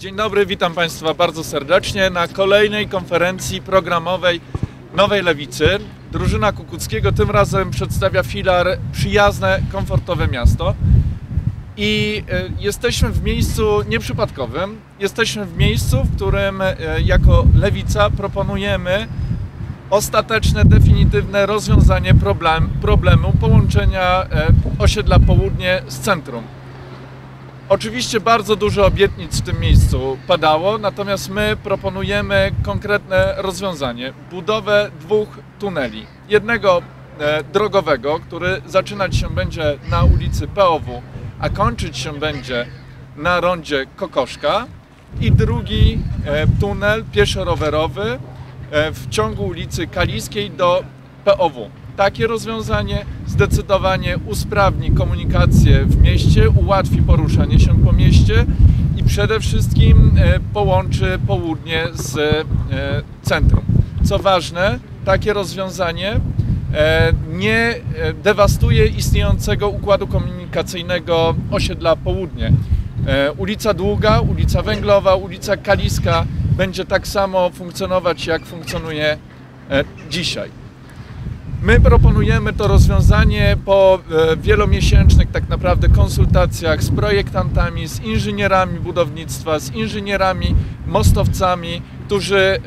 Dzień dobry, witam Państwa bardzo serdecznie na kolejnej konferencji programowej Nowej Lewicy. Drużyna Kukuckiego tym razem przedstawia filar Przyjazne, komfortowe miasto. I e, jesteśmy w miejscu nieprzypadkowym. Jesteśmy w miejscu, w którym e, jako Lewica proponujemy ostateczne, definitywne rozwiązanie problem, problemu połączenia e, osiedla Południe z centrum. Oczywiście bardzo dużo obietnic w tym miejscu padało, natomiast my proponujemy konkretne rozwiązanie. Budowę dwóch tuneli. Jednego e, drogowego, który zaczynać się będzie na ulicy POW, a kończyć się będzie na rondzie Kokoszka i drugi e, tunel pieszo-rowerowy e, w ciągu ulicy Kaliskiej do POW. Takie rozwiązanie zdecydowanie usprawni komunikację w mieście, ułatwi poruszanie się po mieście i przede wszystkim e, połączy południe z e, centrum. Co ważne, takie rozwiązanie e, nie dewastuje istniejącego układu komunikacyjnego osiedla Południe. Ulica Długa, ulica Węglowa, ulica Kaliska będzie tak samo funkcjonować, jak funkcjonuje dzisiaj. My proponujemy to rozwiązanie po e, wielomiesięcznych tak naprawdę konsultacjach z projektantami, z inżynierami budownictwa, z inżynierami, mostowcami, którzy e,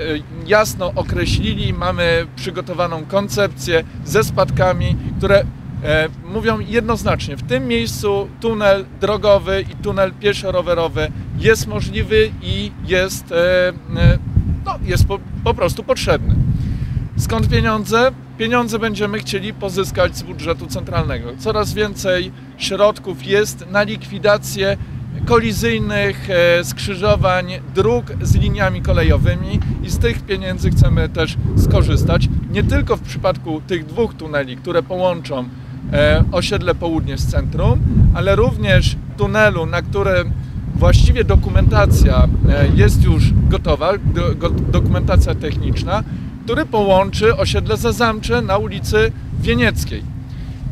jasno określili, mamy przygotowaną koncepcję ze spadkami, które e, mówią jednoznacznie, w tym miejscu tunel drogowy i tunel pieszo-rowerowy jest możliwy i jest, no, jest po, po prostu potrzebny. Skąd pieniądze? Pieniądze będziemy chcieli pozyskać z budżetu centralnego. Coraz więcej środków jest na likwidację kolizyjnych e, skrzyżowań dróg z liniami kolejowymi i z tych pieniędzy chcemy też skorzystać. Nie tylko w przypadku tych dwóch tuneli, które połączą e, osiedle południe z centrum, ale również tunelu, na którym właściwie dokumentacja e, jest już gotowa, dokumentacja techniczna, który połączy osiedle Zazamcze na ulicy Wienieckiej.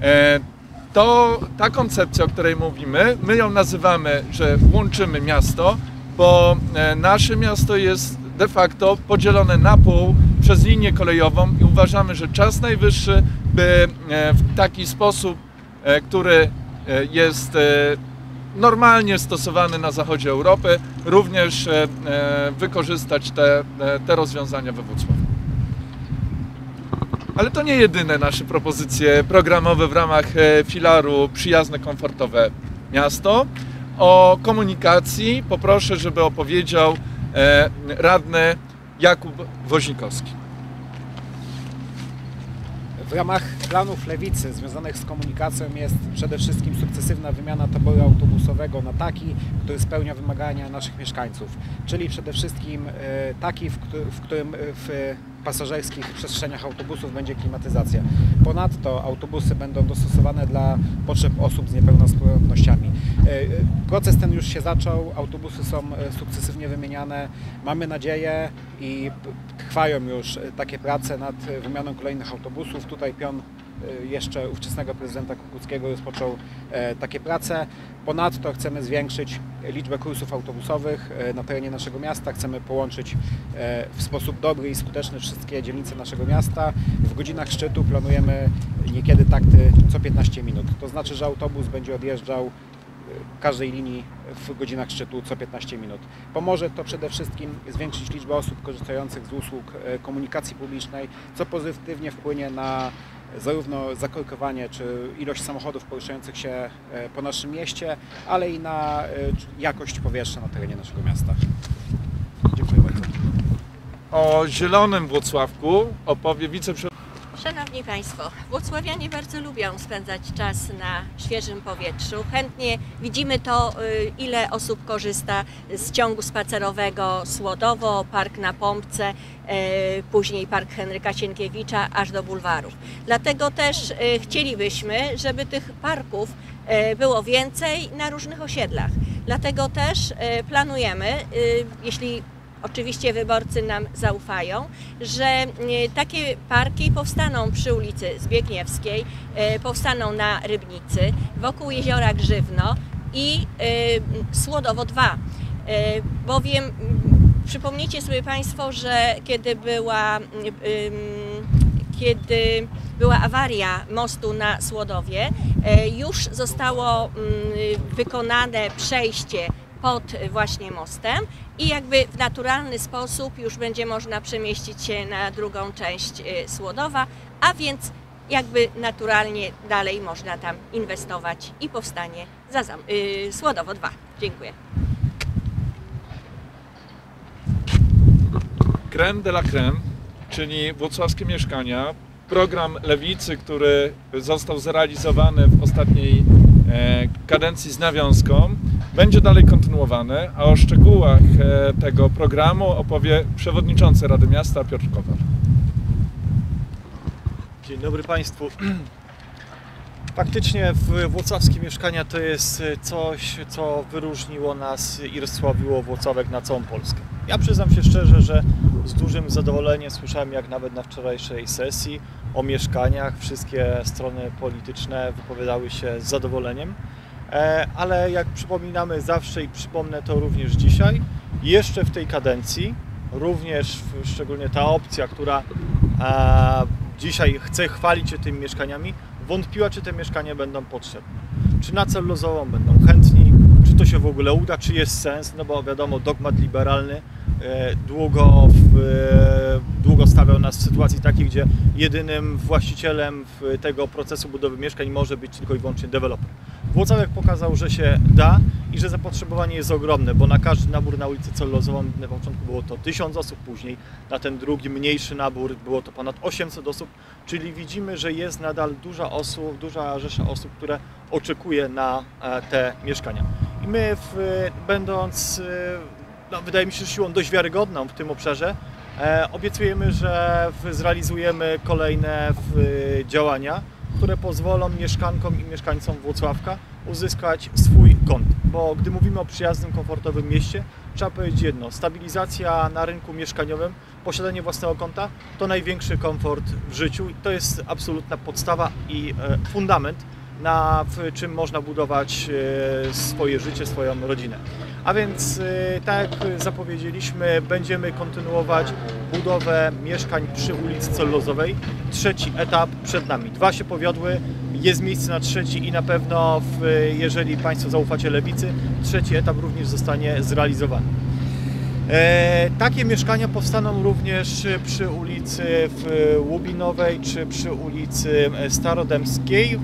E, to ta koncepcja, o której mówimy, my ją nazywamy, że łączymy miasto, bo e, nasze miasto jest de facto podzielone na pół przez linię kolejową i uważamy, że czas najwyższy, by e, w taki sposób, który jest normalnie stosowany na zachodzie Europy, również wykorzystać te, te rozwiązania we Wrocławiu. Ale to nie jedyne nasze propozycje programowe w ramach e, filaru Przyjazne, komfortowe miasto. O komunikacji poproszę, żeby opowiedział e, radny Jakub Woźnikowski. W ramach planów lewicy związanych z komunikacją jest przede wszystkim sukcesywna wymiana taboru autobusowego na taki, który spełnia wymagania naszych mieszkańców, czyli przede wszystkim e, taki, w którym w pasażerskich przestrzeniach autobusów będzie klimatyzacja. Ponadto autobusy będą dostosowane dla potrzeb osób z niepełnosprawnościami. E, proces ten już się zaczął, autobusy są e, sukcesywnie wymieniane. Mamy nadzieję i trwają już takie prace nad wymianą kolejnych autobusów. Tutaj pion jeszcze ówczesnego prezydenta Kukuckiego rozpoczął e, takie prace. Ponadto chcemy zwiększyć liczbę kursów autobusowych e, na terenie naszego miasta. Chcemy połączyć e, w sposób dobry i skuteczny wszystkie dzielnice naszego miasta. W godzinach szczytu planujemy niekiedy takty co 15 minut. To znaczy, że autobus będzie odjeżdżał każdej linii w godzinach szczytu co 15 minut. Pomoże to przede wszystkim zwiększyć liczbę osób korzystających z usług komunikacji publicznej, co pozytywnie wpłynie na zarówno zakorkowanie czy ilość samochodów poruszających się e, po naszym mieście, ale i na e, jakość powietrza na terenie naszego miasta. Dziękuję bardzo. O zielonym Włocławku opowie wiceprzewodniczący Szanowni Państwo, Włocławianie bardzo lubią spędzać czas na świeżym powietrzu. Chętnie widzimy to, y, ile osób korzysta z ciągu spacerowego Słodowo, Park na Pompce, y, później Park Henryka Sienkiewicza, aż do bulwarów. Dlatego też y, chcielibyśmy, żeby tych parków było więcej na różnych osiedlach. Dlatego też planujemy, jeśli oczywiście wyborcy nam zaufają, że e, takie parki powstaną przy ulicy Zbiegniewskiej, e, powstaną na Rybnicy, wokół jeziora Grzywno i e, Słodowo 2. E, Bowiem mm, przypomnijcie sobie Państwo, że kiedy była, kiedy była awaria mostu na Słodowie, już zostało mm, wykonane przejście pod właśnie mostem i jakby w naturalny sposób już będzie można przemieścić się na drugą część e, Słodowa, a więc jakby naturalnie dalej można tam inwestować i powstanie Zazam, y, Słodowo 2. Dziękuję. Creme de la creme, czyli włocławskie mieszkania, program Lewicy, który został zrealizowany w ostatniej e, kadencji z nawiązką, będzie dalej kontynuowany, a o szczegółach e, tego programu opowie przewodniczący Rady Miasta Piotr Kowal. Dzień dobry Państwu. Faktycznie Włocławskie Mieszkania to jest coś, co wyróżniło nas i rozsławiło Włocławek na całą Polskę. Ja przyznam się szczerze, że z dużym zadowoleniem słyszałem, jak nawet na wczorajszej sesji o mieszkaniach wszystkie strony polityczne wypowiadały się z zadowoleniem. E, Ale jak przypominamy zawsze i przypomnę to również dzisiaj, jeszcze w tej kadencji, również szczególnie ta opcja, która e, dzisiaj chce chwalić się tymi mieszkaniami, wątpiła, czy te mieszkania będą potrzebne. Czy na celulozową będą chętni, czy to się w ogóle uda, czy jest sens, no bo wiadomo, dogmat liberalny e, długo, długo stawiał nas w sytuacji takiej, gdzie jedynym właścicielem tego procesu budowy mieszkań może być tylko i wyłącznie deweloper. Włocławek pokazał, że się da i że zapotrzebowanie jest ogromne, bo na każdy nabór na ulicy celulozową na początku było to 1000 osób, później na ten drugi mniejszy nabór było to ponad 800 osób, czyli widzimy, że jest nadal duża osób, duża rzesza osób, które oczekuje na e, te mieszkania. I my w, będąc, e, no, wydaje mi się, siłą dość wiarygodną w tym obszarze, e, obiecujemy, że zrealizujemy kolejne działania, które pozwolą mieszkankom i mieszkańcom Włocławka uzyskać swój kąt. Bo gdy mówimy o przyjaznym, komfortowym mieście, trzeba powiedzieć jedno: stabilizacja na rynku mieszkaniowym, posiadanie własnego konta to największy komfort w życiu to jest absolutna podstawa i e, fundament, na czym można budować e, swoje życie, swoją rodzinę. A więc, e, tak jak zapowiedzieliśmy, będziemy kontynuować budowę mieszkań przy ulicy Celulozowej. Trzeci etap przed nami. Dwa się powiodły, jest miejsce na trzeci i na pewno, w, jeżeli Państwo zaufacie Lewicy, trzeci etap również zostanie zrealizowany. E, takie mieszkania powstaną również przy ulicy w Łubinowej czy przy ulicy Starodębskiej,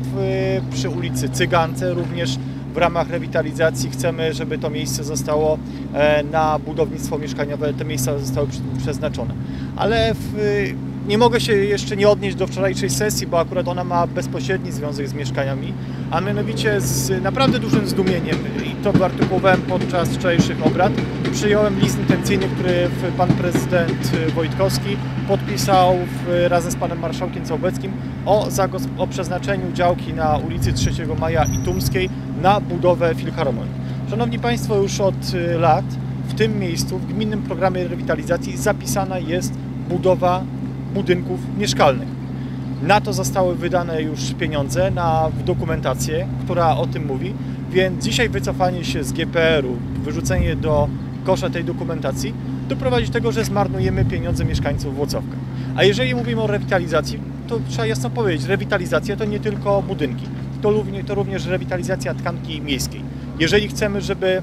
przy ulicy Cygance również w ramach rewitalizacji chcemy, żeby to miejsce zostało e, na budownictwo mieszkaniowe, te miejsca zostały przeznaczone. Ale w, nie mogę się jeszcze nie odnieść do wczorajszej sesji, bo akurat ona ma bezpośredni związek z mieszkaniami, a mianowicie z naprawdę dużym zdumieniem, i to wyartykułowałem podczas wczorajszych obrad, przyjąłem list intencyjny, który pan prezydent Wojtkowski podpisał w, razem z panem marszałkiem Całbeckim o, o przeznaczeniu działki na ulicy 3 Maja i Tumskiej na budowę Filharmonii. Szanowni Państwo, już od y, lat w tym miejscu, w gminnym programie rewitalizacji zapisana jest budowa budynków mieszkalnych. Na to zostały wydane już pieniądze na dokumentację, która o tym mówi, więc dzisiaj wycofanie się z GPR-u, wyrzucenie do kosza tej dokumentacji doprowadzi do tego, że zmarnujemy pieniądze mieszkańców Włocławka. A jeżeli mówimy o rewitalizacji, to trzeba jasno powiedzieć, rewitalizacja to nie tylko budynki, to również, to również rewitalizacja tkanki miejskiej. Jeżeli chcemy, żeby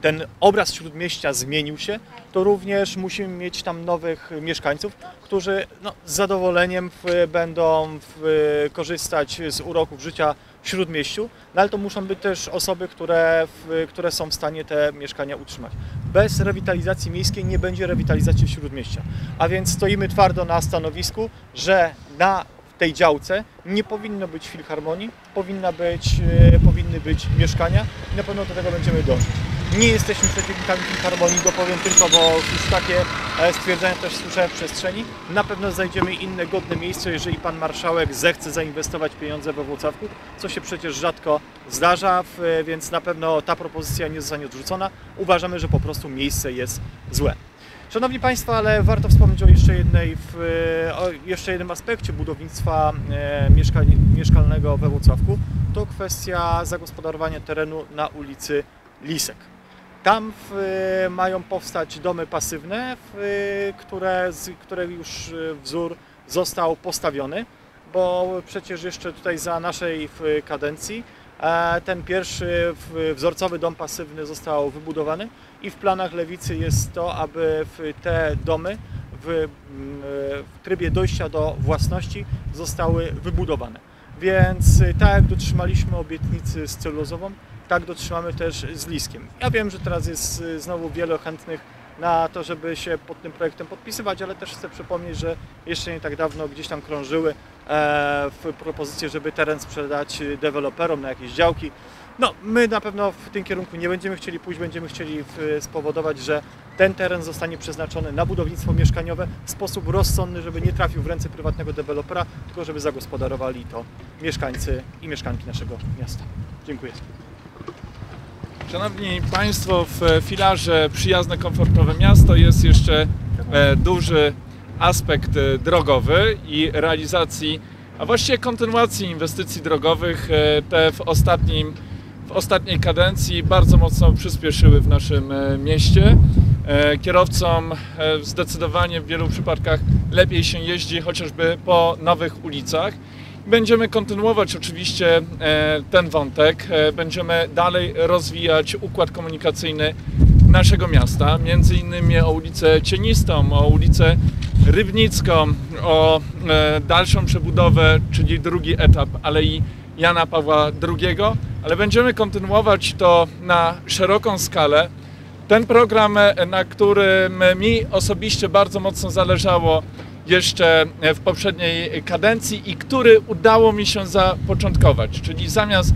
ten obraz śródmieścia zmienił się, to również musimy mieć tam nowych mieszkańców, którzy no, z zadowoleniem w, będą w, korzystać z uroków życia w śródmieściu, no, ale to muszą być też osoby, które, w, które są w stanie te mieszkania utrzymać. Bez rewitalizacji miejskiej nie będzie rewitalizacji śródmieścia. A więc stoimy twardo na stanowisku, że na tej działce nie powinno być filharmonii, powinna być, e, powinny być mieszkania i na pewno do tego będziemy dążyć. Nie jesteśmy przeciwnikami filharmonii, powiem tylko, bo już takie e, stwierdzenia też słyszałem w przestrzeni. Na pewno znajdziemy inne godne miejsce, jeżeli pan marszałek zechce zainwestować pieniądze we Włocławku, co się przecież rzadko zdarza, w- więc na pewno ta propozycja nie zostanie odrzucona. Uważamy, że po prostu miejsce jest złe. Szanowni Państwo, ale warto wspomnieć o jeszcze, jednej, w, o jeszcze jednym aspekcie budownictwa e, mieszkalnego we Włocławku. To kwestia zagospodarowania terenu na ulicy Lisek. Tam w, mają powstać domy pasywne, w, które, z, które już y, wzór został postawiony, bo przecież jeszcze tutaj za naszej kadencji e, ten pierwszy wzorcowy dom pasywny został wybudowany i w planach lewicy jest to, aby te domy w, w trybie dojścia do własności zostały wybudowane. Więc tak jak dotrzymaliśmy obietnicy z celulozową, tak dotrzymamy też z Liskiem. Ja wiem, że teraz jest y, znowu wiele chętnych na to, żeby się pod tym projektem podpisywać, ale też chcę przypomnieć, że jeszcze nie tak dawno gdzieś tam krążyły e, w propozycje, żeby teren sprzedać y, deweloperom na jakieś działki. No, my na pewno w tym kierunku nie będziemy chcieli pójść, będziemy chcieli spowodować, że ten teren zostanie przeznaczony na budownictwo mieszkaniowe w sposób rozsądny, żeby nie trafił w ręce prywatnego dewelopera, tylko żeby zagospodarowali to mieszkańcy i mieszkanki naszego miasta. Dziękuję. Szanowni Państwo, w filarze Przyjazne, komfortowe miasto jest jeszcze e, duży aspekt e, drogowy i realizacji, a właściwie kontynuacji inwestycji drogowych. E, Te w, ostatnim, w ostatniej kadencji bardzo mocno przyspieszyły w naszym e, mieście. E, Kierowcom e, zdecydowanie w wielu przypadkach lepiej się jeździ chociażby po nowych ulicach. Będziemy kontynuować oczywiście e, ten wątek. E, Będziemy dalej rozwijać układ komunikacyjny naszego miasta, między innymi o ulicę Cienistą, o ulicę Rybnicką, o e, dalszą przebudowę, czyli drugi etap Alei Jana Pawła II, ale będziemy kontynuować to na szeroką skalę. Ten program, na którym mi osobiście bardzo mocno zależało jeszcze e, w poprzedniej kadencji i który udało mi się zapoczątkować, czyli zamiast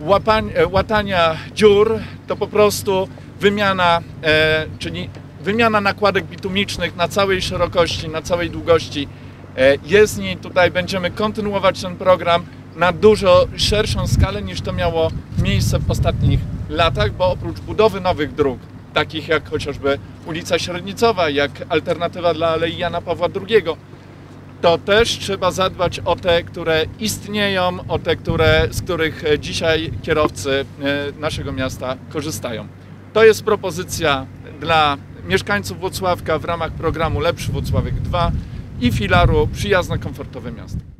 łapań, e, łatania dziur, to po prostu wymiana, e, czyli wymiana nakładek bitumicznych na całej szerokości, na całej długości e, jezdni. Tutaj będziemy kontynuować ten program na dużo szerszą skalę niż to miało miejsce w ostatnich latach, bo oprócz budowy nowych dróg, takich jak chociażby ulica Średnicowa, jak alternatywa dla Alei Jana Pawła II, to też trzeba zadbać o te, które istnieją, o te, które, z których e, dzisiaj kierowcy e, naszego miasta korzystają. To jest propozycja dla mieszkańców Włocławka w ramach programu Lepszy Włocławek 2 i filaru Przyjazne, komfortowe miasto.